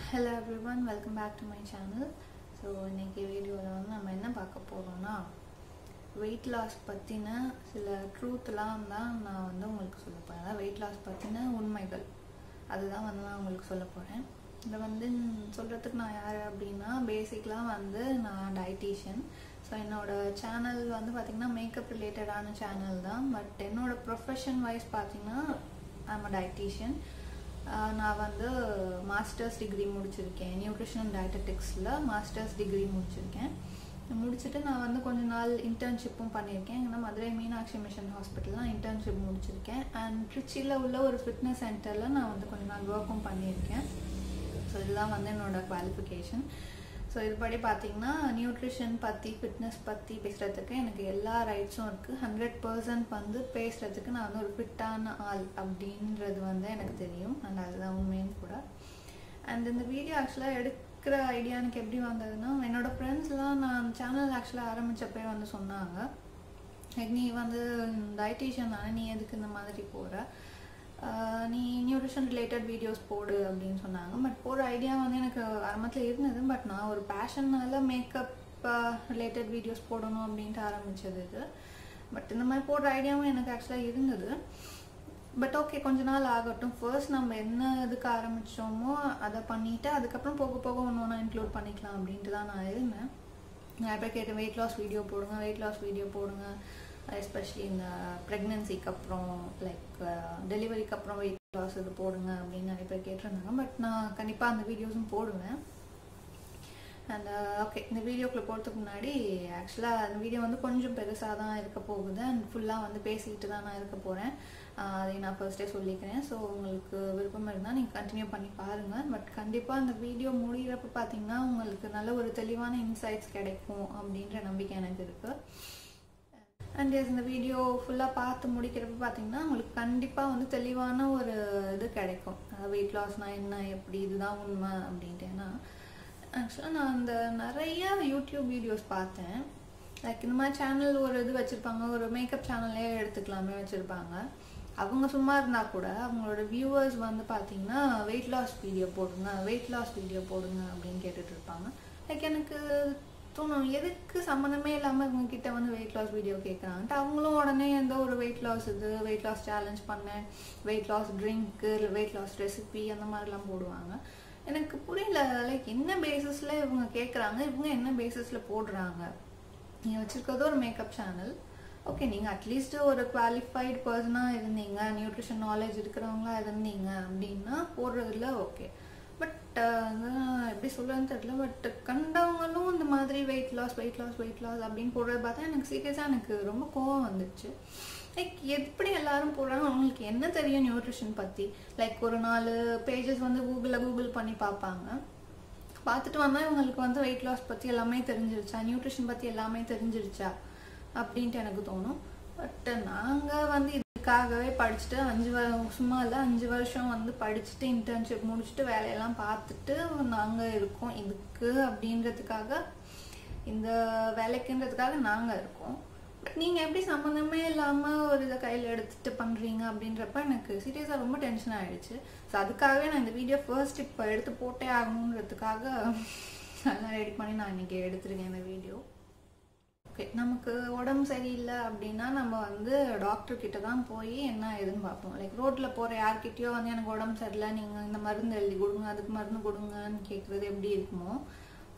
Hello everyone welcome back to my channel so இன்றைக்கி வீடியோவில் வந்து நம்ம என்ன பார்க்க போகிறோம்னா வெயிட் லாஸ் பற்றின சில ட்ரூத்லாம் தான் நான் வந்து உங்களுக்கு சொல்ல போகிறேன் அதாவது வெயிட் லாஸ் பற்றின உண்மைகள். அதுதான் வந்து நான் உங்களுக்கு சொல்ல போகிறேன் இதை வந்து சொல்கிறதுக்கு நான் யார் அப்படின்னா பேசிக்லாம் வந்து நான் டயட்டீஷியன் ஸோ என்னோடய சேனல் வந்து பார்த்திங்கன்னா மேக்கப் ரிலேட்டடான சேனல் தான். பட் என்னோடய ப்ரொஃபஷன் வைஸ் பார்த்திங்கன்னா ஐம் அ டயட்டீஷியன் நான் வந்து மாஸ்டர்ஸ் டிகிரி முடிச்சிருக்கேன். நியூட்ரிஷன் அண்ட் டயட்டட்டிக்ஸில் மாஸ்டர்ஸ் டிகிரி முடிச்சிருக்கேன். முடிச்சுட்டு நான் வந்து கொஞ்ச நாள் இன்டர்ன்ஷிப்பும் பண்ணியிருக்கேன். ஏன்னா மதுரை மீனாட்சி மிஷன் ஹாஸ்பிட்டலில் இன்டர்ன்ஷிப் முடிச்சிருக்கேன். அண்ட் ட்ரிச்சியில் உள்ள ஒரு ஃபிட்னஸ் சென்டரில் நான் வந்து கொஞ்ச நாள் ஒர்க்கும் பண்ணியிருக்கேன். ஸோ இதுதான் வந்து என்னோடய குவாலிஃபிகேஷன் ஸோ இதுபடி பார்த்தீங்கன்னா நியூட்ரிஷன் பற்றி ஃபிட்னஸ் பற்றி பேசுகிறதுக்கு எனக்கு எல்லா ரைட்ஸும் இருக்குது ஹண்ட்ரட் பர்சன்ட் வந்து பேசுகிறதுக்கு நான் வந்து ஒரு ஃபிட்டான ஆள் அப்படின்றது வந்து எனக்கு தெரியும். அண்ட் அதுதான் உண்மையும் கூட. அண்ட் இந்த வீடியோ ஆக்சுவலாக எடுக்கிற ஐடியா எனக்கு எப்படி வந்ததுன்னா என்னோடய ஃப்ரெண்ட்ஸ்லாம் நான் சேனல் ஆக்சுவலாக ஆரம்பித்தப்பே வந்து சொன்னாங்க. லைக் நீ வந்து டயட்டீஷியன் தானே நீ எதுக்கு இந்த மாதிரி போகிற நீ நியூட்ரிஷன் ரிலேட்டட் வீடியோஸ் போடு அப்படின்னு சொன்னாங்க. பட் போடுற ஐடியா வந்து எனக்கு ஆரம்பத்தில் இருந்தது. பட் நான் ஒரு பேஷனால் மேக்கப் ரிலேட்டட் வீடியோஸ் போடணும் அப்படின்ட்டு ஆரம்பித்தது இது. பட் இந்த மாதிரி போடுற ஐடியாவும் எனக்கு ஆக்சுவலாக இருந்தது. பட் ஓகே கொஞ்ச நாள் ஆகட்டும். ஃபர்ஸ்ட் நம்ம என்ன இதுக்கு ஆரம்பித்தோமோ அதை பண்ணிவிட்டு அதுக்கப்புறம் போக போக ஒன்று ஒன்றா இன்க்ளூட் பண்ணிக்கலாம் அப்படின்ட்டு தான் நான் இருந்தேன். நிறைய பேர் கேட்டேன் வெயிட் லாஸ் வீடியோ போடுங்க வெயிட் லாஸ் வீடியோ போடுங்க. எஸ்பெஷலி இந்த ப்ரெக்னென்சிக்கு அப்புறம் லைக் டெலிவரிக்கு uh, அப்புறம் வெயிட் லாஸ் இது போடுங்க அப்படின்னு நிறைய பேர் கேட்டிருந்தாங்க. பட் நான் கண்டிப்பாக அந்த வீடியோஸும் போடுவேன். Uh, அந்த ஓகே இந்த வீடியோக்குள்ளே போகிறதுக்கு முன்னாடி ஆக்சுவலாக அந்த வீடியோ வந்து கொஞ்சம் பெருசாக தான் இருக்க போகுது. அண்ட் ஃபுல்லாக வந்து பேசிக்கிட்டு தான் நான் இருக்க போகிறேன் uh, அதை நான் ஃபர்ஸ்டே சொல்லிக்கிறேன். ஸோ உங்களுக்கு விருப்பம் இருந்தால் நீங்கள் கண்டினியூ பண்ணி பாருங்கள் பட் கண்டிப்பாக அந்த வீடியோ முடிகிறப்ப பார்த்தீங்கன்னா உங்களுக்கு நல்ல ஒரு தெளிவான இன்சைட்ஸ் கிடைக்கும் அப்படின்ற நம்பிக்கை எனக்கு இருக்குது அண்ட் எஸ் இந்த வீடியோ ஃபுல்லாக பார்த்து முடிக்கிறப்ப பார்த்தீங்கன்னா உங்களுக்கு கண்டிப்பாக வந்து தெளிவான ஒரு இது கிடைக்கும். வெயிட் லாஸ்னால் என்ன எப்படி இதுதான் உண்மை அப்படின்ட்டு. ஆக்சுவலாக நான் அந்த நிறைய யூடியூப் வீடியோஸ் பார்த்தேன். லைக் இந்த மாதிரி சேனல் ஒரு இது வச்சுருப்பாங்க. ஒரு மேக்கப் சேனல்லே எடுத்துக்கலாமே வச்சுருப்பாங்க. அவங்க சும்மா இருந்தால் கூட அவங்களோட வியூவர்ஸ் வந்து பார்த்தீங்கன்னா வெயிட் லாஸ் வீடியோ போடுங்க வெயிட் லாஸ் வீடியோ போடுங்க அப்படின்னு கேட்டுட்ருப்பாங்க லைக் எனக்கு தோணும். எதுக்கு சம்மந்தமே இல்லாமல் இவங்க கிட்ட வந்து வெயிட் லாஸ் வீடியோ கேட்குறாங்கன்ட்டு அவங்களும் உடனே எந்த ஒரு வெயிட் லாஸ் இது வெயிட் லாஸ் சேலஞ்ச் பண்ணேன் weight loss drink weight loss recipe அந்த மாதிரிலாம் போடுவாங்க. எனக்கு புரியல லைக் என்ன பேசிஸில் இவங்க கேட்குறாங்க இவங்க என்ன பேசிஸில் போடுறாங்க? நீங்கள் வச்சுருக்கிறது ஒரு மேக்கப் சேனல் ஓகே நீங்கள் அட்லீஸ்ட் ஒரு குவாலிஃபைடு பர்சனாக இருந்தீங்க. நியூட்ரிஷன் நாலேஜ் இருக்கிறவங்களா இருந்தீங்க அப்படின்னா போடுறதுல ஓகே பட் uh, எப்படி சொல்லுன்னு தெரியல. பட் கண்டவங்களும் இந்த மாதிரி weight loss weight loss weight loss அப்படின்னு போடுறத பார்த்தா எனக்கு சீரியஸாக எனக்கு ரொம்ப கோவம் வந்துச்சு. லைக் எப்படி எல்லாரும் போடுறாங்க? அவங்களுக்கு என்ன தெரியும் நியூட்ரிஷன் பற்றி லைக் ஒரு நாலு பேஜஸ் வந்து கூகுளில் கூகுள் பண்ணி பார்ப்பாங்க. பார்த்துட்டு வந்தால் இவங்களுக்கு வந்து வெயிட் லாஸ் பற்றி எல்லாமே தெரிஞ்சிருச்சா? நியூட்ரிஷன் பற்றி எல்லாமே தெரிஞ்சிருச்சா? அப்படின்ட்டு எனக்கு தோணும். பட் நாங்கள் வந்து இதுக்காகவே படிச்சுட்டு அஞ்சு சும்மா இல்லை அஞ்சு வருஷம் வந்து படிச்சுட்டு இன்டர்ன்ஷிப் முடிச்சுட்டு வேலையெல்லாம் பார்த்துட்டு நாங்கள் இருக்கோம். இதுக்கு அப்படின்றதுக்காக இந்த வேலைக்குன்றதுக்காக நாங்கள் இருக்கோம். பட் நீங்கள் எப்படி சம்மந்தமே இல்லாமல் ஒரு இதை கையில் எடுத்துகிட்டு பண்ணுறீங்க அப்படின்றப்ப எனக்கு சீரியஸாக ரொம்ப டென்ஷன் ஆகிடுச்சு ஸோ அதுக்காகவே நான் இந்த வீடியோ ஃபர்ஸ்ட் இப்போ எடுத்து போட்டே ஆகணுன்றதுக்காக நல்லா ரெடி பண்ணி நான் இன்றைக்கி எடுத்துருக்கேன் இந்த வீடியோ ஓகே நமக்கு உடம்பு சரியில்லை அப்படின்னா நம்ம வந்து டாக்டர் கிட்ட தான் போய் என்ன ஏதுன்னு பார்ப்போம். லைக் ரோட்டில் போகிற யார்கிட்டயோ வந்து எனக்கு உடம்பு சரியில்லை நீங்கள் இந்த மருந்து எழுதி கொடுங்க அதுக்கு மருந்து கொடுங்கன்னு கேட்குறது எப்படி இருக்குமோ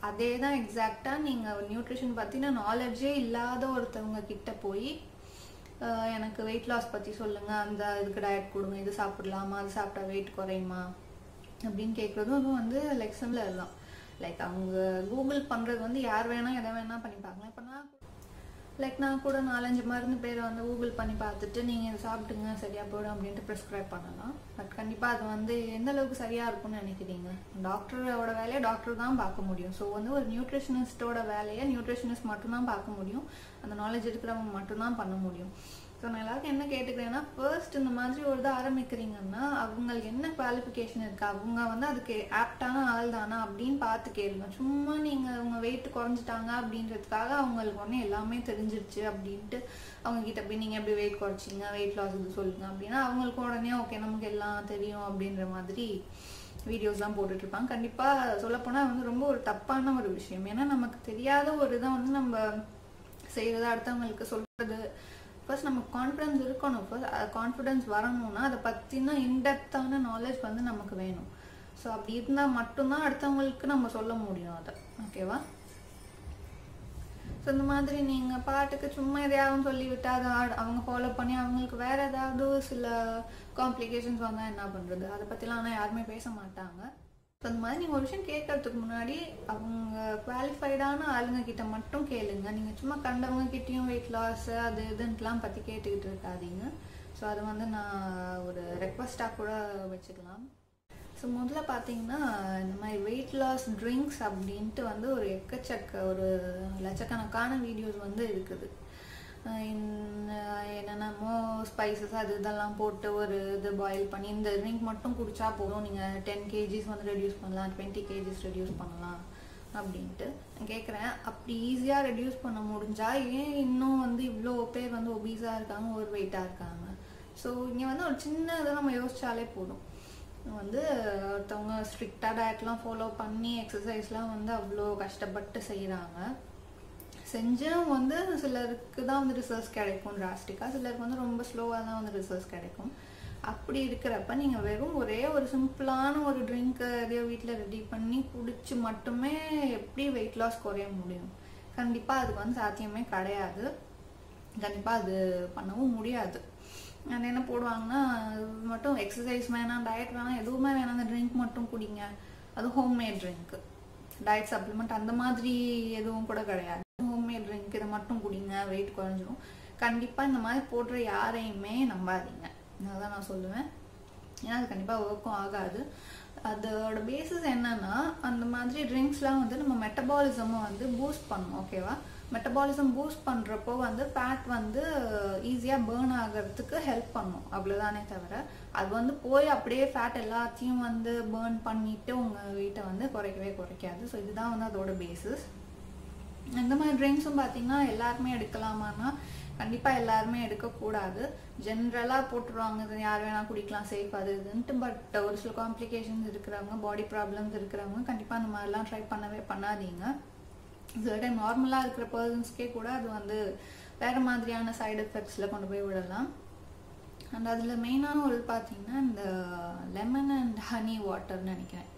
அதே தான் எக்ஸாக்டாக நீங்கள் நியூட்ரிஷன் பற்றின நாலேஜே இல்லாத ஒருத்தவங்க கிட்ட போய் எனக்கு வெயிட் லாஸ் பற்றி சொல்லுங்கள் அந்த இதுக்கு டயட் கொடுங்க இது சாப்பிடலாமா அது சாப்பிட்டா வெயிட் குறையுமா அப்படின்னு கேட்குறதும் அதுவும் வந்து லைக் சிம்லர் தான். லைக் அவங்க கூகுள் பண்ணுறது வந்து யார் வேணால் எதை வேணால் பண்ணி பார்க்கலாம். இப்போ நான் லைக் நான் கூட நாலஞ்சு மருந்து பேரை வந்து கூகுள் பண்ணி பார்த்துட்டு நீங்கள் இதை சாப்பிட்டுங்க சரியாக போயிடும் அப்படின்ட்டு ப்ரிஸ்கிரைப் பண்ணலாம். பட் கண்டிப்பாக அது வந்து எந்த அளவுக்கு சரியாக இருக்கும்னு நினைக்கிறீங்க? டாக்டரோட வேலையை டாக்டர் தான் பார்க்க முடியும். ஸோ வந்து ஒரு நியூட்ரிஷனிஸ்டோட வேலையை நியூட்ரிஷனிஸ்ட் மட்டும்தான் பார்க்க முடியும். அந்த நாலேஜ் இருக்கிறவங்க மட்டும்தான் பண்ண முடியும். ஸோ நான் எல்லாருக்கும் என்ன கேட்டுக்கிறேன்னா ஃபர்ஸ்ட் இந்த மாதிரி ஒரு இதை ஆரம்பிக்கிறீங்கன்னா அவங்களுக்கு என்ன குவாலிஃபிகேஷன் இருக்குது அவங்க வந்து அதுக்கு ஆப்டான ஆள் தானா அப்படின்னு பார்த்து கேளுங்க. சும்மா நீங்கள் அவங்க வெயிட் குறைஞ்சிட்டாங்க அப்படின்றதுக்காக அவங்களுக்கு உடனே எல்லாமே தெரிஞ்சிருச்சு அப்படின்ட்டு அவங்க கிட்ட போய் நீங்கள் எப்படி வெயிட் குறைச்சிங்க? வெயிட் லாஸ் இது சொல்லுங்க அப்படின்னா அவங்களுக்கு உடனே ஓகே நமக்கு எல்லாம் தெரியும் அப்படின்ற மாதிரி வீடியோஸ்லாம் போட்டுட்ருப்பாங்க. கண்டிப்பாக சொல்லப்போனால் வந்து ரொம்ப ஒரு தப்பான ஒரு விஷயம். ஏன்னா நமக்கு தெரியாத ஒரு இதை வந்து நம்ம செய்கிறத அடுத்தவங்களுக்கு சொல்கிறது ஃபர்ஸ்ட் நமக்கு கான்ஃபிடன்ஸ் இருக்கணும். ஃபர்ஸ்ட் கான்ஃபிடன்ஸ் வரணும்னா அதை பற்றின இன்டெப்த்தான நாலேஜ் வந்து நமக்கு வேணும். ஸோ அப்படி இருந்தால் மட்டும்தான் அடுத்தவங்களுக்கு நம்ம சொல்ல முடியும் அதை. ஓகேவா ஸோ இந்த மாதிரி நீங்கள் பாட்டுக்கு சும்மா எதையாவது சொல்லிவிட்டால் அதை அவங்க ஃபாலோ பண்ணி அவங்களுக்கு வேறு ஏதாவது சில காம்ப்ளிகேஷன்ஸ் வந்தால் என்ன பண்ணுறது அதை பற்றிலாம் ஆனால் யாருமே பேச மாட்டாங்க. ஸோ இந்த மாதிரி நீங்கள் ஒரு விஷயம் கேட்கறதுக்கு முன்னாடி அவங்க குவாலிஃபைடான ஆளுங்க கிட்ட மட்டும் கேளுங்க. நீங்கள் சும்மா கண்டவங்க கிட்டேயும் வெயிட் லாஸ் அது இதுன்ட்டுலாம் பற்றி கேட்டுக்கிட்டு இருக்காதீங்க. ஸோ அதை வந்து நான் ஒரு ரெக்வஸ்ட்டாக கூட வச்சுக்கலாம். ஸோ முதல்ல பார்த்தீங்கன்னா இந்த மாதிரி வெயிட் லாஸ் ட்ரிங்க்ஸ் அப்படின்ட்டு வந்து ஒரு எக்கச்சக்க ஒரு லட்சக்கணக்கான வீடியோஸ் வந்து இருக்குது. என்னென்னமோ ஸ்பைசஸ் அது இதெல்லாம் போட்டு ஒரு இது பாயில் பண்ணி இந்த ட்ரிங்க் மட்டும் குடிச்சா போதும். நீங்கள் டென் கேஜிஸ் வந்து ரெடியூஸ் பண்ணலாம் டுவெண்ட்டி கேஜிஸ் ரெடியூஸ் பண்ணலாம் அப்படின்ட்டு நான் கேட்குறேன் அப்படி ஈஸியாக ரெடியூஸ் பண்ண முடிஞ்சா ஏன் இன்னும் வந்து இவ்வளோ பேர் வந்து ஒபீஸாக இருக்காங்க ஒரு வெயிட்டாக இருக்காங்க? ஸோ இங்கே வந்து ஒரு சின்ன இதை நம்ம யோசிச்சாலே போதும். வந்து ஒருத்தவங்க ஸ்ட்ரிக்டாக டயட்லாம் ஃபாலோ பண்ணி எக்ஸசைஸ்லாம் வந்து அவ்வளோ கஷ்டப்பட்டு செய்கிறாங்க செஞ்சும் வந்து சிலருக்கு தான் வந்து ரிசல்ட்ஸ் கிடைக்கும் டிராஸ்டிக்காக சிலருக்கு வந்து ரொம்ப ஸ்லோவாக தான் வந்து ரிசல்ட்ஸ் கிடைக்கும். அப்படி இருக்கிறப்ப நீங்கள் வெறும் ஒரே ஒரு சிம்பிளான ஒரு ட்ரிங்க்கை எதையோ வீட்டில் ரெடி பண்ணி குடிச்சு மட்டுமே எப்படி வெயிட் லாஸ் குறைய முடியும்? கண்டிப்பாக அதுக்கு வந்து சாத்தியமே கிடையாது. கண்டிப்பாக அது பண்ணவும் முடியாது. அது என்ன போடுவாங்கன்னா இது மட்டும் எக்ஸசைஸ் வேணாம் டயட் வேணாம் எதுவுமே வேணாம் அந்த ட்ரிங்க் மட்டும் குடிங்க. அது ஹோம்மேட் ட்ரிங்க் டயட் சப்ளிமெண்ட் அந்த மாதிரி எதுவும் கூட கிடையாது. ஹோம்மேட் ட்ரிங்க் இதை மட்டும் குடிங்க வெயிட் குறைஞ்சிரும். கண்டிப்பாக இந்த மாதிரி போடுற யாரையுமே நம்பாதீங்க. அதான் நான் சொல்லுவேன். ஏன்னா அது கண்டிப்பாக ஒர்க்கும் ஆகாது. அதோட பேசிஸ் என்னன்னா அந்த மாதிரி ட்ரிங்க்ஸ்லாம் வந்து நம்ம மெட்டபாலிசமை வந்து பூஸ்ட் பண்ணும் ஓகேவா மெட்டபாலிசம் பூஸ்ட் பண்ணுறப்போ வந்து ஃபேட் வந்து ஈஸியாக பேர்ன் ஆகிறதுக்கு ஹெல்ப் பண்ணும். அவ்வளோதானே தவிர அது வந்து போய் அப்படியே ஃபேட் எல்லாத்தையும் வந்து பேர்ன் பண்ணிட்டு உங்கள் வெயிட்டை வந்து குறைக்கவே குறைக்காது. ஸோ இதுதான் வந்து அதோட பேசிஸ் இந்த மாதிரி ட்ரிங்க்ஸும் பார்த்தீங்கன்னா எல்லாருமே எடுக்கலாமான்னா கண்டிப்பாக எல்லாருமே எடுக்கக்கூடாது. ஜென்ரலாக போட்டுருவாங்க. இது யார் வேணால் குடிக்கலாம் சேஃப் அது இதுன்ட்டு பட் ஒரு சில காம்ப்ளிகேஷன்ஸ் இருக்கிறவங்க பாடி ப்ராப்ளம்ஸ் இருக்கிறவங்க கண்டிப்பாக அந்த மாதிரிலாம் ட்ரை பண்ணவே பண்ணாதீங்க. சில டைம் நார்மலாக இருக்கிற பர்சன்ஸ்க்கே கூட அது வந்து வேறு மாதிரியான சைடு எஃபெக்ட்ஸில் கொண்டு போய் விடலாம். அண்ட் அதில் மெயினான ஒரு பார்த்தீங்கன்னா இந்த லெமன் அண்ட் ஹனி வாட்டர்னு நினைக்கிறேன்.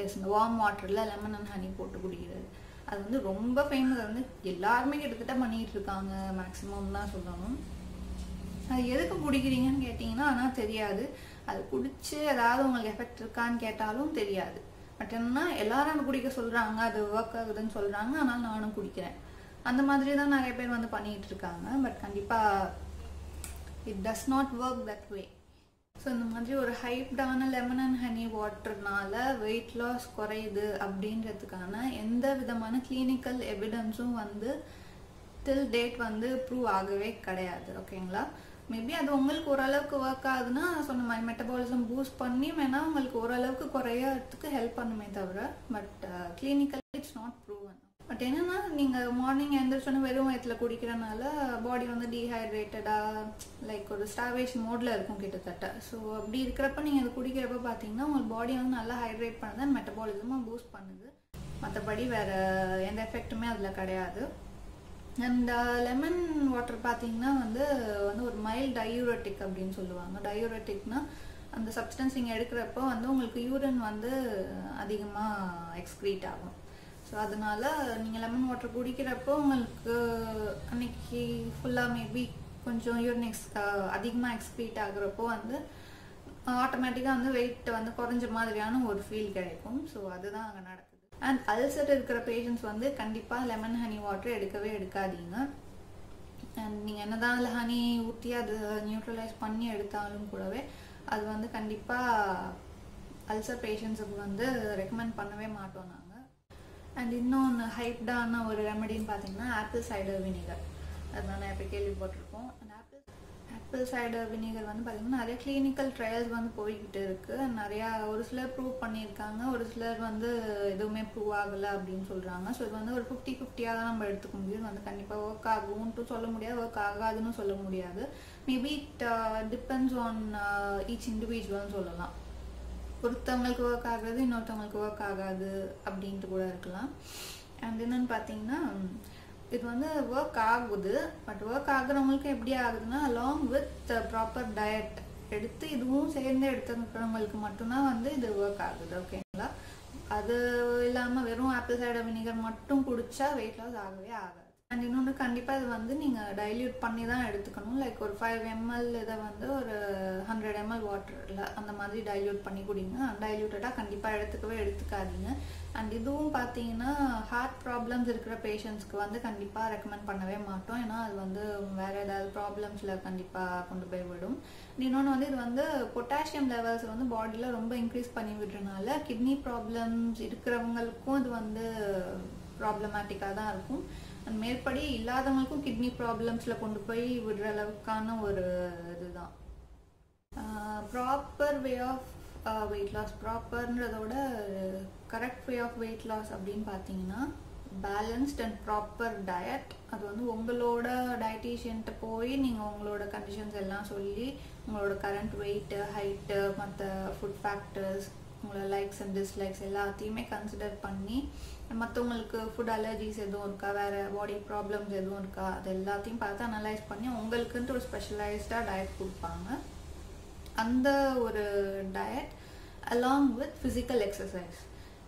எஸ் இந்த வார்ம் வாட்டரில் லெமன் அண்ட் ஹனி போட்டு குடிக்கிறது. அது வந்து ரொம்ப ஃபேமஸ் வந்து எல்லாருமே கிட்டத்தட்ட பண்ணிகிட்டு இருக்காங்க மேக்ஸிமம் தான் சொல்லணும். அது எதுக்கு குடிக்கிறீங்கன்னு கேட்டிங்கன்னா ஆனால் தெரியாது. அது குடிச்சு ஏதாவது உங்களுக்கு எஃபெக்ட் இருக்கான்னு கேட்டாலும் தெரியாது. பட் என்னன்னா எல்லாரும் அதை குடிக்க சொல்கிறாங்க அது ஒர்க் ஆகுதுன்னு சொல்கிறாங்க ஆனால் நானும் குடிக்கிறேன். அந்த மாதிரி தான் நிறைய பேர் வந்து பண்ணிகிட்டு இருக்காங்க பட் கண்டிப்பாக it does not work that way so இந்த மாதிரி ஒரு ஹைப்டான லெமன் அண்ட் ஹனி வாட்டர்னால வெயிட் லாஸ் குறையுது அப்படின்றதுக்கான எந்த விதமான கிளினிக்கல் எவிடன்ஸும் வந்து டில் டேட் வந்து ப்ரூவ் ஆகவே கிடையாது. ஓகேங்களா மேபி அது உங்களுக்கு ஓரளவுக்கு ஒர்க் ஆகுதுன்னா சொன்ன மாதிரி மெட்டபாலிசம் பூஸ்ட் பண்ணி வேணா உங்களுக்கு ஓரளவுக்கு குறையறதுக்கு ஹெல்ப் பண்ணுமே தவிர but clinical it's not but என்னன்னா நீங்கள் மார்னிங் எழுந்திரிச்சோன்னே வெறும் வயிற்றுல குடிக்கிறனால பாடி வந்து டீஹைட்ரேட்டடாக லைக் ஒரு ஸ்டாவேஷன் மோடில் இருக்கும் கிட்டத்தட்ட. ஸோ அப்படி இருக்கிறப்ப நீங்கள் அது குடிக்கிறப்ப பார்த்தீங்கன்னா உங்களுக்கு பாடி வந்து நல்லா ஹைட்ரேட் பண்ணுது அண்ட் மெட்டபாலிசமாக பூஸ்ட் பண்ணுது. மற்றபடி வேறு எந்த எஃபெக்ட்டுமே அதில் கிடையாது. அண்ட் லெமன் uh, வாட்டர் பார்த்தீங்கன்னா வந்து வந்து ஒரு மைல்ட் டயூரட்டிக் அப்படின்னு சொல்லுவாங்க. டயூரட்டிக்னா அந்த சப்ஸ்டன்ஸ் நீங்கள் எடுக்கிறப்போ வந்து உங்களுக்கு யூரின் வந்து அதிகமாக எக்ஸ்க்ரீட் ஆகும். ஸோ அதனால நீங்கள் லெமன் வாட்டர் குடிக்கிறப்போ உங்களுக்கு அன்னைக்கு ஃபுல்லாக மேபி கொஞ்சம் யூரின் எக்ஸ் அதிகமாக எக்ஸ்பீட் ஆகுறப்போ வந்து ஆட்டோமேட்டிக்காக வந்து வெயிட் வந்து குறைஞ்ச மாதிரியான ஒரு ஃபீல் கிடைக்கும். ஸோ அதுதான் அங்கே நடக்குது. அண்ட் அல்சர் இருக்கிற பேஷண்ட்ஸ் வந்து கண்டிப்பாக லெமன் ஹனி வாட்டர் எடுக்கவே எடுக்காதீங்க. அண்ட் நீங்கள் என்னதான் அதில் ஹனி ஊற்றி அது நியூட்ரலைஸ் பண்ணி எடுத்தாலும் கூடவே அது வந்து கண்டிப்பாக அல்சர் பேஷண்ட்ஸுக்கு வந்து ரெக்கமெண்ட் பண்ணவே மாட்டோம் நாங்கள் அண்ட் இன்னொன்று ஹைப்டான ஒரு ரெமெடின்னு பார்த்தீங்கன்னா ஆப்பிள் சைடர் வினிகர் அது நான் இப்போ கேள்விப்பட்டிருக்கோம். And apple apple cider vinegar வந்து பார்த்திங்கன்னா நிறைய கிளினிக்கல் ட்ரையல்ஸ் வந்து போய்கிட்டு இருக்குது நிறையா ஒரு சிலர் ப்ரூவ் பண்ணியிருக்காங்க. ஒரு சிலர் வந்து எதுவுமே ப்ரூவ் ஆகலை அப்படின்னு சொல்கிறாங்க ஸோ இது வந்து ஒரு ஃபிஃப்டி ஃபிஃப்டியாக தான் நம்ம எடுத்துக்க முடியும். வந்து கண்டிப்பாக ஒர்க் ஆகும்ன்ட்டு சொல்ல முடியாது. ஒர்க் ஆகாதுன்னு சொல்ல முடியாது. Maybe it depends on each இண்டிவிஜுவல்னு சொல்லலாம். ஒருத்தவங்களுக்கு ஒர்க் ஆகாது இன்னொருத்தவங்களுக்கு ஒர்க் ஆகாது அப்படின்ட்டு கூட இருக்கலாம். அண்ட் என்னன்னு பார்த்தீங்கன்னா இது வந்து ஒர்க் ஆகுது. பட் ஒர்க் ஆகுறவங்களுக்கு எப்படி ஆகுதுன்னா அலாங் வித் ப்ராப்பர் டயட் எடுத்து இதுவும் சேர்ந்து எடுத்துக்கிறவங்களுக்கு மட்டும்தான் வந்து இது ஒர்க் ஆகுது. ஓகேங்களா அது இல்லாமல் வெறும் ஆப்பிள் சைடர் வினிகர் மட்டும் குடிச்சா வெயிட் லாஸ் ஆகவே ஆகாது. அண்ட் இன்னொன்று கண்டிப்பாக இது வந்து நீங்கள் டைல்யூட் பண்ணி தான் எடுத்துக்கணும். லைக் ஒரு ஃபைவ் எம்எல் இதை வந்து ஒரு ஹண்ட்ரட் எம்எல் வாட்டரில் அந்த மாதிரி டைல்யூட் பண்ணி குடிங்க. அன்டைல்யூட்டடாக கண்டிப்பாக எடுத்துக்கவே எடுத்துக்காதீங்க. அண்ட் இதுவும் பார்த்தீங்கன்னா ஹார்ட் ப்ராப்ளம்ஸ் இருக்கிற பேஷண்ட்ஸ்க்கு வந்து கண்டிப்பாக ரெக்கமெண்ட் பண்ணவே மாட்டோம். ஏன்னா அது வந்து வேறு ஏதாவது ப்ராப்ளம்ஸில் கண்டிப்பாக கொண்டு போய் விடும். இன்னொன்று வந்து இது வந்து பொட்டாசியம் லெவல்ஸ் வந்து பாடியில் ரொம்ப இன்க்ரீஸ் பண்ணி விடுறதுனால கிட்னி ப்ராப்ளம்ஸ் இருக்கிறவங்களுக்கும் இது வந்து ப்ராப்ளமேட்டிக்காக தான் இருக்கும். மேற்படி இல்லாதவங்களுக்கும் கிட்னி ப்ராப்ளம்ஸில் கொண்டு போய் விடுற அளவுக்கான ஒரு இதுதான். Proper way of weight loss ப்ராப்பர்ன்றதோட correct way of weight loss அப்படின்னு பார்த்தீங்கன்னா பேலன்ஸ்ட் அண்ட் ப்ராப்பர் டயட் அது வந்து உங்களோட டயட்டீஷியன்ட்ட போய் நீங்கள் உங்களோட கண்டிஷன்ஸ் எல்லாம் சொல்லி உங்களோட கரண்ட் வெயிட்டு ஹைட்டு மற்ற ஃபுட் ஃபேக்டர்ஸ் உங்களோட லைக்ஸ் அண்ட் டிஸ்லைக்ஸ் எல்லாத்தையுமே கன்சிடர் பண்ணி மற்றவங்களுக்கு ஃபுட் அலர்ஜிஸ் எதுவும் இருக்கா? வேறு பாடி ப்ராப்ளம்ஸ் எதுவும் இருக்கா? அது எல்லாத்தையும் பார்த்து அனலைஸ் பண்ணி உங்களுக்குன்ட்டு ஒரு ஸ்பெஷலைஸ்டாக டயட் கொடுப்பாங்க. அந்த ஒரு diet along with physical exercise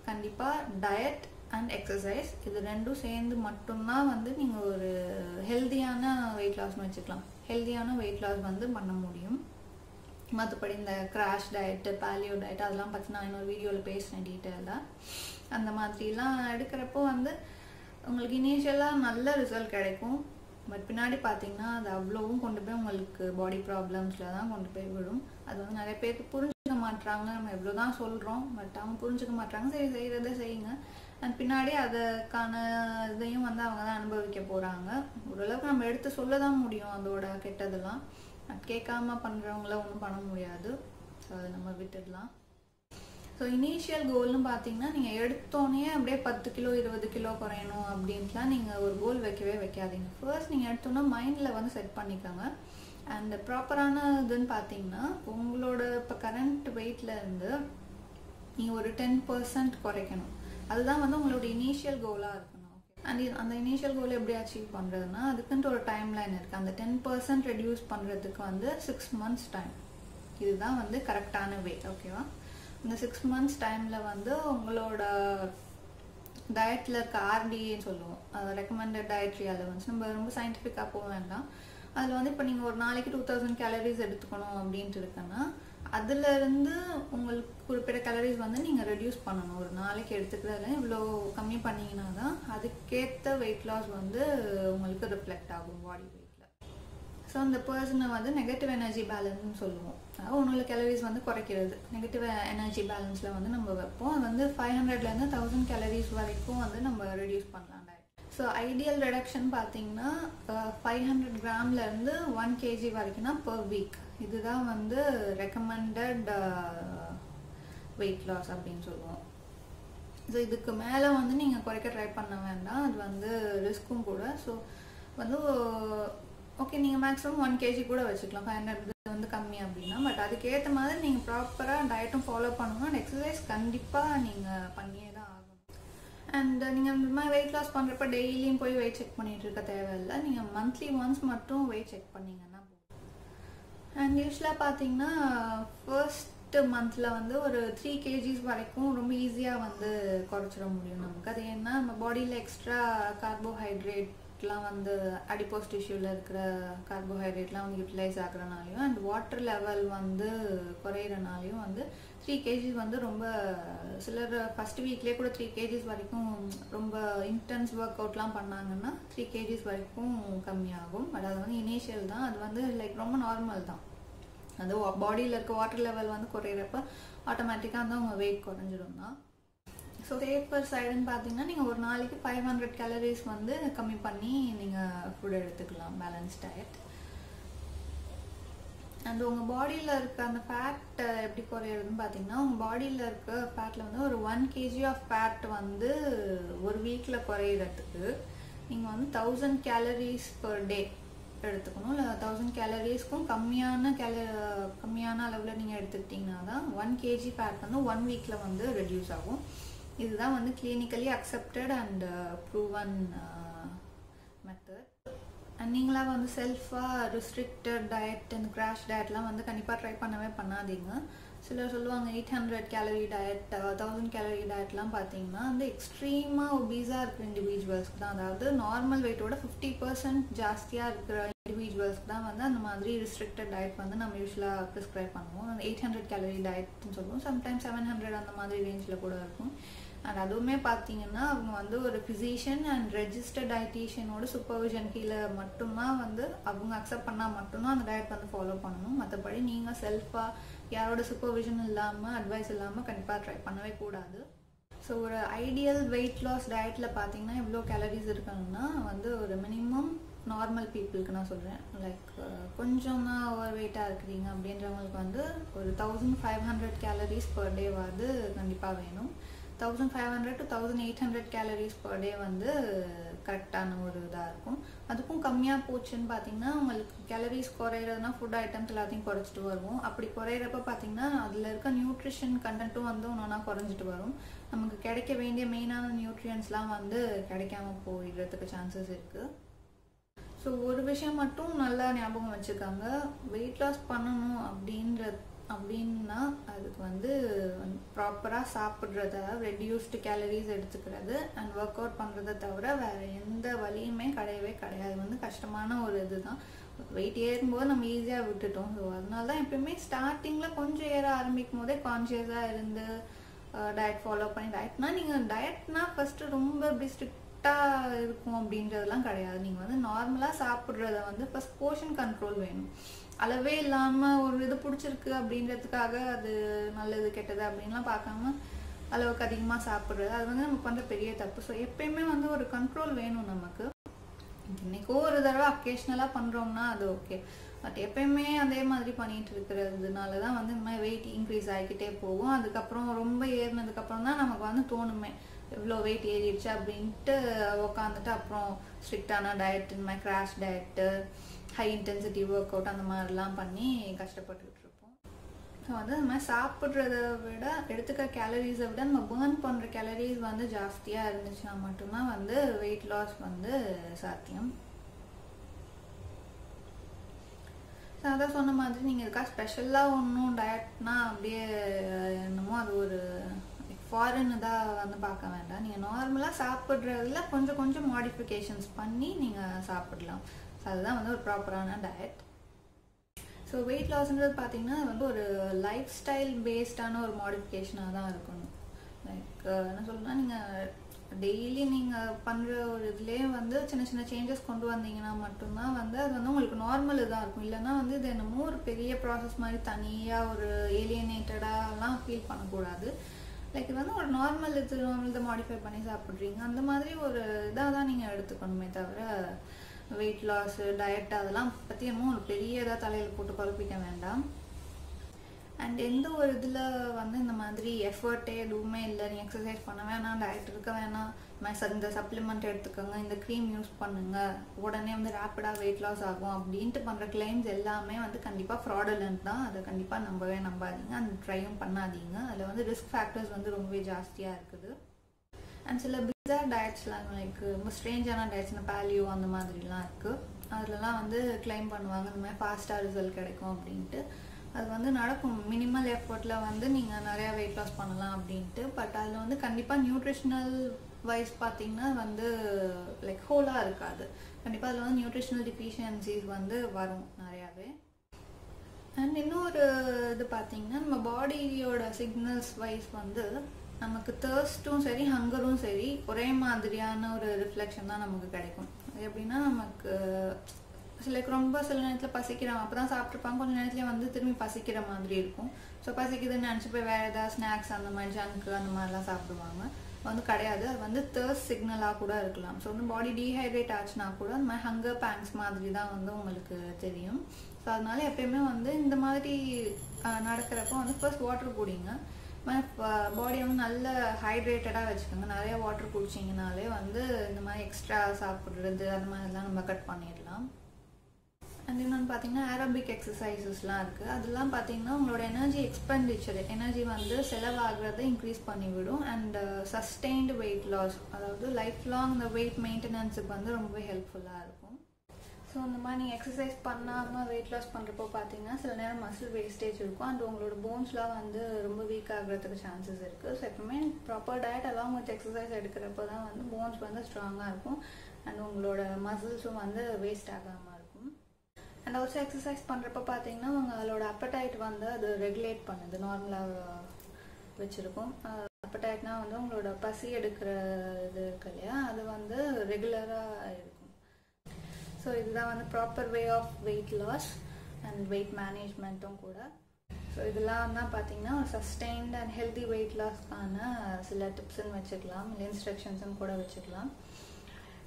கண்டிப்பாக டயட் அண்ட் எக்ஸசைஸ் இது ரெண்டும் சேர்ந்து மட்டும்தான் வந்து நீங்கள் ஒரு ஹெல்த்தியான வெயிட் லாஸ்னு வச்சுக்கலாம். ஹெல்த்தியான வெயிட் லாஸ் வந்து பண்ண முடியும். மற்றபடி இந்த கிராஷ் டயட்டு பேலியோ டயட் அதெல்லாம் பற்றி நான் இன்னொரு வீடியோவில் பேசினேன் டீட்டெயிலாக அந்த மாதிரிலாம் எடுக்கிறப்போ வந்து உங்களுக்கு இனிஷியலாக நல்ல ரிசல்ட் கிடைக்கும். பட் பின்னாடி பார்த்தீங்கன்னா அது அவ்வளோவும் கொண்டு போய் உங்களுக்கு பாடி ப்ராப்ளம்ஸில் தான் கொண்டு போய் விடும் அது வந்து நிறைய பேருக்கு புரிஞ்சுக்க மாட்றாங்க. நம்ம எவ்வளோ தான் சொல்கிறோம் பட் அவங்க புரிஞ்சுக்க மாட்றாங்க. சரி செய்கிறத செய்யுங்க. அண்ட் பின்னாடி அதுக்கான இதையும் வந்து அவங்க தான் அனுபவிக்க போகிறாங்க ஓரளவுக்கு நம்ம எடுத்து சொல்ல தான் முடியும் அதோட கெட்டதெல்லாம். கேட்காம பண்ணுறவங்கள ஒன்றும் பண்ண முடியாது. ஸோ அதை நம்ம விட்டுடலாம். ஸோ இனிஷியல் கோல்னு பார்த்தீங்கன்னா நீங்கள் எடுத்தோடனே அப்படியே பத்து கிலோ இருபது கிலோ குறையணும் அப்படின்ட்டுலாம் நீங்கள் ஒரு கோல் வைக்கவே வைக்காதீங்க. ஃபர்ஸ்ட் நீங்கள் எடுத்தோன்னா மைண்டில் வந்து செட் பண்ணிக்கோங்க. அண்ட் ப்ராப்பரான இதுன்னு பார்த்தீங்கன்னா உங்களோட இப்போ கரண்ட் வெயிட்லேருந்து நீங்கள் ஒரு டென் பர்சன்ட் குறைக்கணும். அதுதான் வந்து உங்களோட இனிஷியல் கோலாக இருக்கும். அண்ட் அந்த இனிஷியல் கோல் எப்படி அச்சீவ் பண்ணுறதுனா அதுக்குன்ட்டு ஒரு டைம் லைன் இருக்குது அந்த டென் பர்சன்ட் ரெடியூஸ் பண்ணுறதுக்கு வந்து சிக்ஸ் மந்த்ஸ் டைம் இதுதான் வந்து கரெக்டான வே? ஓகேவா இந்த சிக்ஸ் மந்த்ஸ் டைமில் வந்து உங்களோட டயட்டில் இருக்க ஆர்டிஏன்னு சொல்லுவோம். ரெக்கமெண்டட் டயட்ரி அலவன்ஸ் நம்ம ரொம்ப சயின்டிஃபிக்காக போக வேண்டாம். அதில் வந்து இப்போ நீங்கள் ஒரு நாளைக்கு டூ தௌசண்ட் கேலரிஸ் எடுத்துக்கணும் அப்படின்ட்டு இருக்குன்னா அதுலேருந்து உங்களுக்கு குறிப்பிட்ட கலரிஸ் வந்து நீங்கள் ரெடியூஸ் பண்ணணும். ஒரு நாளைக்கு எடுத்துக்கிறதுல இவ்வளோ கம்மி பண்ணிங்கன்னா தான் அதுக்கேற்ற வெயிட் லாஸ் வந்து உங்களுக்கு ரிஃப்ளெக்ட் ஆகும் பாடி வெயிட்டில் ஸோ அந்த பர்சனை வந்து நெகட்டிவ் எனர்ஜி பேலன்ஸ்னு சொல்லுவோம். அதாவது ஒன்றுல கேலரிஸ் வந்து குறைக்கிறது. நெகட்டிவ் எனர்ஜி பேலன்ஸில் வந்து நம்ம வைப்போம். அது வந்து ஃபைவ் ஹண்ட்ரட்லேருந்து தௌசண்ட் கேலரிஸ் வரைக்கும் வந்து நம்ம ரெடியூஸ் பண்ணலாம் ஸோ ஐடியல் ரிடக்ஷன் பார்த்தீங்கன்னா ஃபைவ் ஹண்ட்ரட் கிராம்லேருந்து ஒன் கேஜி வரைக்கும்னா பர் வீக் இதுதான் வந்து ரெக்கமெண்டட் வெயிட் லாஸ் அப்படின்னு சொல்லுவோம். ஸோ இதுக்கு மேலே வந்து நீங்கள் குறைக்க ட்ரை பண்ண வேண்டாம். அது வந்து ரிஸ்க்கும் கூட. ஸோ வந்து ஓகே நீங்கள் மேக்ஸிமம் ஒன் கேஜி கூட வச்சுக்கலாம். ஃபைவ் ஹண்ட்ரட் வந்து கம்மி அப்படின்னா. பட் அதுக்கேற்ற மாதிரி நீங்கள் ப்ராப்பராக டயட்டும் ஃபாலோ பண்ணணும். அண்ட் எக்ஸசைஸ் கண்டிப்பாக நீங்கள் பண்ணியே தான் ஆகும் அண்ட் uh, நீங்கள் இந்த மாதிரி வெயிட் லாஸ் பண்ணுறப்ப டெய்லியும் போய் வெயிட் செக் பண்ணிட்டு இருக்க தேவையில்லை. நீங்கள் மந்த்லி ஒன்ஸ் மட்டும் வெயிட் செக் பண்ணிங்கன்னா அண்ட் யூஸ்வலாக பார்த்தீங்கன்னா ஃபர்ஸ்ட் மந்தில் வந்து ஒரு த்ரீ கேஜிஸ் வரைக்கும் ரொம்ப ஈஸியாக வந்து குறைச்சிட முடியும் நமக்கு. அது ஏன்னா நம்ம பாடியில் எக்ஸ்ட்ரா கார்போஹைட்ரேட் கார்போஹைட்ரேட்லாம் வந்து அடிப்போஸ் டிஷ்யூவில் இருக்கிற கார்போஹைட்ரேட்லாம் வந்து யூட்டிலைஸ் ஆகுறனாலையும் அண்ட் வாட்டர் லெவல் வந்து குறையிறனாலையும் வந்து த்ரீ கேஜிஸ் வந்து ரொம்ப சிலர் ஃபஸ்ட் வீக்லேயே கூட த்ரீ கேஜிஸ் வரைக்கும் ரொம்ப இன்டென்ஸ் ஒர்க் அவுட்லாம் பண்ணாங்கன்னா த்ரீ கேஜிஸ் வரைக்கும் கம்மியாகும். பட் அது வந்து இனிஷியல் தான். அது வந்து லைக் ரொம்ப நார்மல் தான். அது பாடியில் இருக்க வாட்டர் லெவல் வந்து குறையிறப்ப ஆட்டோமேட்டிக்காக வந்து அவங்க வெயிட் குறைஞ்சிரும் தான். ஸோ சேஃபர் சைடுன்னு பார்த்தீங்கன்னா நீங்கள் ஒரு நாளைக்கு ஃபைவ் ஹண்ட்ரட் கேலரிஸ் வந்து கம்மி பண்ணி நீங்கள் ஃபுட் எடுத்துக்கலாம் பேலன்ஸ் டயட் அண்ட் உங்கள் பாடியில் இருக்க அந்த ஃபேட் எப்படி குறையிறதுன்னு பார்த்தீங்கன்னா உங்கள் பாடியில் இருக்க ஃபேட்டில் வந்து ஒரு ஒன் கேஜி ஆஃப் ஃபேட் வந்து ஒரு வீக்கில் குறையிறதுக்கு நீங்கள் வந்து தௌசண்ட் கேலரிஸ் பர் டே எடுத்துக்கணும். இல்லை தௌசண்ட் கேலரிஸ்க்கும் கம்மியான கேல கம்மியான அளவில் நீங்கள் எடுத்துக்கிட்டிங்கன்னா தான் ஒன் கேஜி ஃபேட் வந்து ஒன் வீக்கில் வந்து ரெடியூஸ் ஆகும். இதுதான் வந்து clinically accepted and proven method and நீங்களாக வந்து செல்ஃபாக ரிஸ்ட்ரிக்டட் டயட் அண்ட் கிராஷ் டயட்லாம் வந்து கண்டிப்பாக ட்ரை பண்ணவே பண்ணாதீங்க. சிலர் சொல்லுவாங்க eight hundred calorie diet thousand calorie டயட்லாம் பார்த்தீங்கன்னா வந்து எக்ஸ்ட்ரீமாக ஒபீஸாக இருக்கிற இண்டிவிஜுவல்ஸ்க்கு தான். அதாவது நார்மல் வெயிட்டோட ஃபிஃப்டி பர்சன்ட் ஜாஸ்தியாக இருக்கிற இண்டிவிஜுவல்ஸ்க்கு தான் வந்து அந்த மாதிரி ரிஸ்ட்ரிக்டட் டயட் வந்து நம்ம யூஸ்வலாக ப்ரிஸ்கிரைப் பண்ணுவோம். அந்த எயிட் ஹண்ட்ரட் கேலரி டயட்னு சொல்லுவோம். சம்டைம்ஸ் செவன் ஹண்ட்ரட் அந்த மாதிரி ரேஞ்சில் கூட இருக்கும். அண்ட் அதுவுமே பார்த்தீங்கன்னா அவங்க வந்து ஒரு ஃபிசிஷியன் அண்ட் ரெஜிஸ்டர்ட் டயட்டீஷியனோட சூப்பர்விஷன் கீழே மட்டும்தான் வந்து அவங்க அக்செப்ட் பண்ணால் மட்டும்தான் அந்த டயட் வந்து ஃபாலோ பண்ணணும். மற்றபடி நீங்கள் செல்ஃபாக யாரோட சூப்பர்விஷன் இல்லாமல் அட்வைஸ் இல்லாமல் கண்டிப்பாக ட்ரை பண்ணவே கூடாது. ஸோ ஒரு ஐடியல் வெயிட் லாஸ் டயட்டில் பார்த்தீங்கன்னா எவ்வளோ கேலரிஸ் இருக்கணும்னா வந்து ஒரு மினிமம் நார்மல் பீப்புளுக்கு நான் சொல்கிறேன் லைக் uh, கொஞ்சம் தான் ஓவர் வெயிட்டாக இருக்கிறீங்க அப்படின்றவங்களுக்கு வந்து ஒரு thousand five hundred calories per டேவாவது கண்டிப்பாக வேணும். Thousand five hundred to thousand eight hundred calories per day வந்து கரெக்டான ஒரு இதாக இருக்கும். அதுக்கும் கம்மியாக போச்சுன்னு பார்த்தீங்கன்னா உங்களுக்கு கேலரிஸ் குறையிறதுனா ஃபுட் ஐட்டம்ஸ் எல்லாத்தையும் குறைச்சிட்டு வருவோம். அப்படி குறையிறப்ப பார்த்தீங்கன்னா அதில் இருக்க நியூட்ரிஷன் கண்டென்ட்டும் வந்து ஒன்றா குறைஞ்சிட்டு வரும். நமக்கு கிடைக்க வேண்டிய மெயினான நியூட்ரியன்ஸ்லாம் வந்து கிடைக்காம போயிடுறதுக்கு சான்சஸ் இருக்குது ஸோ ஒரு விஷயம் மட்டும் நல்லா ஞாபகம் வச்சுக்காங்க. வெயிட் லாஸ் பண்ணணும் அப்படின்ற அப்படின்னா அதுக்கு வந்து ப்ராப்பராக சாப்பிட்றத ரெடியூஸ்டு கேலரிஸ் எடுத்துக்கிறது அண்ட் ஒர்க் அவுட் பண்ணுறதை தவிர வேறு எந்த வழியுமே கிடையவே கிடையாது. வந்து கஷ்டமான ஒரு இது தான் வெயிட் ஏறும்போது நம்ம ஈஸியாக விட்டுட்டோம். ஸோ அதனால தான் எப்பயுமே ஸ்டார்டிங்கில் கொஞ்சம் ஏற ஆரம்பிக்கும் போதே கான்ஷியஸாக இருந்து டயட் ஃபாலோ பண்ணி டயட்னா நீங்கள் டயட்னா ஃபஸ்ட்டு ரொம்ப இப்படி கரெக்டாக இருக்கும் அப்படின்றதெல்லாம் கிடையாது. நீங்கள் வந்து நார்மலாக சாப்பிட்றத வந்து ஃபஸ்ட் போர்ஷன் கண்ட்ரோல் வேணும். அளவே இல்லாமல் ஒரு இது பிடிச்சிருக்கு அப்படின்றதுக்காக அது நல்லது கெட்டது அப்படின்லாம் பார்க்காம அளவுக்கு அதிகமாக சாப்பிட்றது. அது வந்து நம்ம பண்ணுற பெரிய தப்பு. ஸோ எப்பயுமே வந்து ஒரு கண்ட்ரோல் வேணும் நமக்கு. இன்னைக்கோ ஒரு தடவை அக்கேஷ்னலாக பண்ணுறோம்னா அது ஓகே பட் எப்பயுமே அதே மாதிரி பண்ணிட்டு இருக்கிறதுனால தான் வந்து இந்த மாதிரி வெயிட் இன்க்ரீஸ் ஆகிக்கிட்டே போகும். அதுக்கப்புறம் ரொம்ப ஏறினதுக்கப்புறம் தான் நமக்கு வந்து தோணுமே. இவ்வளோ வெயிட் ஏறிடுச்சு அப்படின்ட்டு உக்காந்துட்டு அப்புறம் ஸ்ட்ரிக்டான டயட் இந்த மாதிரி crash diet high intensity work out அந்த மாதிரிலாம் பண்ணி கஷ்டப்பட்டுக்கிட்டு இருப்போம். ஸோ வந்து அந்த மாதிரி சாப்பிட்றத விட எடுத்துக்க கேலரிஸை விட நம்ம பேர்ன் பண்ணுற கேலரிஸ் வந்து ஜாஸ்தியாக இருந்துச்சுன்னா மட்டும்தான் வந்து வெயிட் லாஸ் வந்து சாத்தியம். ஸோ அதான் சொன்ன மாதிரி நீங்கள் இதுக்காக ஸ்பெஷலாக ஒன்றும் டயட்னா அப்படியே என்னமோ அது ஒரு ஃபாரின் இதாக வந்து பார்க்க வேண்டாம். நீங்கள் நார்மலாக சாப்பிட்றதுல கொஞ்சம் கொஞ்சம் மாடிஃபிகேஷன்ஸ் பண்ணி நீங்கள் சாப்பிடலாம். ஸோ அதுதான் வந்து ஒரு ப்ராப்பரான டயட் ஸோ வெயிட் லாஸ்ன்றது பார்த்தீங்கன்னா அது வந்து ஒரு லைஃப் ஸ்டைல் பேஸ்டான ஒரு மாடிஃபிகேஷனாக தான் இருக்கணும். லைக் என்ன சொல்லணும்னா நீங்கள் டெய்லி நீங்கள் பண்ணுற ஒரு இதுலேயே வந்து சின்ன சின்ன சேஞ்சஸ் கொண்டு வந்தீங்கன்னா மட்டும்தான் வந்து அது வந்து உங்களுக்கு நார்மல் இதாக இருக்கும். இல்லைன்னா வந்து இது என்னமோ ஒரு பெரிய ப்ராசஸ் மாதிரி தனியாக ஒரு ஏலியனேட்டடாலாம் ஃபீல் பண்ணக்கூடாது. லைக் இது வந்து ஒரு நார்மல் இது நார்மல் இதை மாடிஃபை பண்ணி சாப்பிட்றீங்க. அந்த மாதிரி ஒரு இதாக தான் நீங்கள் எடுத்துக்கணுமே தவிர வெயிட் லாஸு டயட் அதெல்லாம் பற்றி என்னமோ ஒரு பெரிய இதாக தலையில் போட்டு குழப்பிக்க வேண்டாம். அண்ட் எந்த ஒரு இதில் வந்து இந்த மாதிரி எஃபர்ட்டே எதுவுமே இல்லை. நீ எக்ஸசைஸ் பண்ண வேணாம் டயட் இருக்க வேணாம். இந்த சப்ளிமெண்ட் எடுத்துக்கோங்க இந்த க்ரீம் யூஸ் பண்ணுங்க. உடனே வந்து ரேப்பிடாக வெயிட் லாஸ் ஆகும் அப்படின்ட்டு பண்ணுற கிளைம்ஸ் எல்லாமே வந்து கண்டிப்பாக ஃப்ராடலண்ட் தான். அதை கண்டிப்பாக நம்பவே நம்பாதீங்க. அந்த ட்ரையும் பண்ணாதீங்க. அதில் வந்து ரிஸ்க் ஃபேக்டர்ஸ் வந்து ரொம்பவே ஜாஸ்தியாக இருக்குது. அண்ட் சில பிஸார் டயட்ஸ்லாம் லைக் ரொம்ப ஸ்ட்ரேஞ்சான டயட்ஸ் இந்த பேலியோ அந்த மாதிரிலாம் இருக்குது அதிலலாம் வந்து கிளைம் பண்ணுவாங்க. இந்த மாதிரி ஃபாஸ்ட்டாக ரிசல்ட் கிடைக்கும் அப்படின்ட்டு. அது வந்து நடக்கும். மினிமல் எஃபர்ட்டில் வந்து நீங்கள் நிறையா வெயிட் லாஸ் பண்ணலாம் அப்படின்ட்டு. பட் அதில் வந்து கண்டிப்பாக நியூட்ரிஷனல் வைஸ் பார்த்தீங்கன்னா வந்து லைக் ஹோலாக இருக்காது. கண்டிப்பாக அதில் வந்து நியூட்ரிஷனல் டிஃபிஷியன்சிஸ் வந்து வரும் நிறையாவே. அண்ட் இன்னொரு இது பார்த்தீங்கன்னா நம்ம பாடியோட சிக்னல்ஸ் வைஸ் வந்து நமக்கு தேர்ஸ்ட்டும் சரி ஹங்கரும் சரி ஒரே மாதிரியான ஒரு ரிஃப்ளெக்ஷன் தான் நமக்கு கிடைக்கும். எப்படின்னா நமக்கு லைக் ரொம்ப சில நேரத்தில் பசிக்கிறாங்க அப்போ தான் சாப்பிட்ருப்பாங்க கொஞ்சம் நேரத்துல வந்து திரும்பி பசிக்கிற மாதிரி இருக்கும். ஸோ பசிக்குதுன்னு நினச்சி போய் வேறு ஏதாவது ஸ்நாக்ஸ் அந்த மாதிரி ஜங்க்கு அந்த மாதிரிலாம் சாப்பிடுவாங்க. வந்து கிடையாது. அது வந்து தேர்ஸ் சிக்னலாக கூட இருக்கலாம். ஸோ வந்து பாடி டீஹைட்ரேட் ஆச்சுன்னா கூட அந்த மாதிரி ஹங்கர் பேங்க்ஸ் மாதிரி தான் வந்து உங்களுக்கு தெரியும். ஸோ அதனால எப்பயுமே வந்து இந்த மாதிரி நடக்கிறப்போ வந்து ஃபர்ஸ்ட் வாட்டர் குடிங்க. பாடியை வந்து நல்ல ஹைட்ரேட்டடாக வச்சுக்கோங்க. நிறைய வாட்டர் குடிச்சிங்கனாலே வந்து இந்த மாதிரி எக்ஸ்ட்ரா சாப்பிட்றது அந்த மாதிரிலாம் நம்ம கட் பண்ணிடலாம். அண்ட் இன்னொன்று பார்த்தீங்கன்னா ஆரோபிக் எக்ஸசைசஸ்லாம் இருக்குது அதெல்லாம் பார்த்தீங்கன்னா உங்களோட எனர்ஜி எக்ஸ்பெண்டிச்சர் எனர்ஜி வந்து செலவாகிறத இன்க்ரீஸ் பண்ணிவிடும். அண்ட் சஸ்டெயின்டு வெயிட் லாஸ் அதாவது லைஃப் லாங் இந்த வெயிட் மெயின்டெனன்ஸுக்கு வந்து ரொம்பவே ஹெல்ப்ஃபுல்லாக இருக்கும். ஸோ இந்த மாதிரி நீங்கள் எக்ஸசைஸ் பண்ணாமல் வெயிட் லாஸ் பண்ணுறப்போ பார்த்தீங்கன்னா சில நேரம் மசில் வேஸ்டேஜ் இருக்கும். அண்ட் உங்களோட போன்ஸ்லாம் வந்து ரொம்ப வீக் ஆகிறதுக்கு சான்சஸ் இருக்குது ஸோ எப்பவுமே proper diet along with exercise எடுக்கிறப்போ தான் வந்து போன்ஸ் வந்து ஸ்ட்ராங்காக இருக்கும். அண்ட் உங்களோட மசில்ஸும் வந்து வேஸ்ட் ஆகாமல் இருக்கும் அண்ட் ஆல்சோ எக்ஸசைஸ் பண்ணுறப்ப பார்த்தீங்கன்னா உங்களோட அப்படைட் வந்து அது ரெகுலேட் பண்ணுது. நார்மலாக வச்சுருக்கும். அப்படைட்னா வந்து உங்களோட பசி எடுக்கிற இது இருக்கு இல்லையா? அது வந்து ரெகுலராக இருக்கும். ஸோ இதுதான் வந்து proper way of weight loss and weight மேனேஜ்மெண்ட்டும் கூட. ஸோ இதெல்லாம் தான் பார்த்தீங்கன்னா ஒரு சஸ்டெயின்ட் அண்ட் ஹெல்தி வெயிட் லாஸ்க்கான சில டிப்ஸ்ன்னு வச்சுக்கலாம். இல்லை இன்ஸ்ட்ரக்ஷன்ஸும் கூட வச்சுக்கலாம்.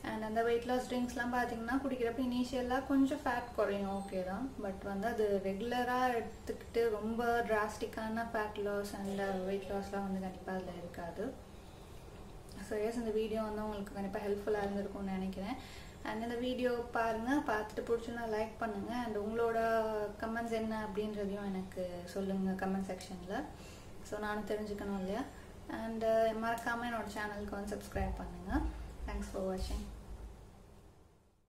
அண்ட் அந்த வெயிட் லாஸ் ட்ரிங்க்ஸ்லாம் பார்த்தீங்கன்னா குடிக்கிறப்ப இனிஷியலாக கொஞ்சம் ஃபேட் குறையும் ஓகே தான். பட் வந்து அது ரெகுலராக எடுத்துக்கிட்டு ரொம்ப டிராஸ்டிக்கான ஃபேட் லாஸ் அண்ட் வெயிட் லாஸ்லாம் வந்து கண்டிப்பாக அதில் இருக்காது. ஸோ எஸ் இந்த வீடியோ வந்து உங்களுக்கு கண்டிப்பாக ஹெல்ப்ஃபுல்லாக இருந்திருக்கும்னு நினைக்கிறேன். அண்ட் இந்த வீடியோ பாருங்கள் பார்த்துட்டு பிடிச்சுன்னா லைக் பண்ணுங்கள் அண்ட் உங்களோட கமெண்ட்ஸ் என்ன அப்படின்றதையும் எனக்கு சொல்லுங்கள் கமெண்ட் செக்ஷனில் ஸோ நானும் தெரிஞ்சுக்கணும் இல்லையா? அண்ட் மறக்காமல் என்னோட சேனலுக்கு வந்து சப்ஸ்கிரைப் பண்ணுங்கள் தேங்க்ஸ் ஃபார் வாட்சிங்